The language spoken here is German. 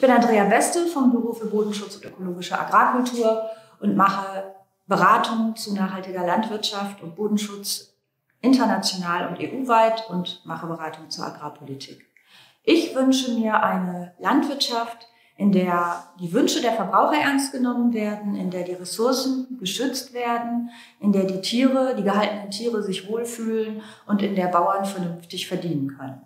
Ich bin Andrea Beste vom Büro für Bodenschutz und ökologische Agrarkultur und mache Beratung zu nachhaltiger Landwirtschaft und Bodenschutz international und EU-weit und mache Beratung zur Agrarpolitik. Ich wünsche mir eine Landwirtschaft, in der die Wünsche der Verbraucher ernst genommen werden, in der die Ressourcen geschützt werden, in der die Tiere, die gehaltenen Tiere sich wohlfühlen und in der Bauern vernünftig verdienen können.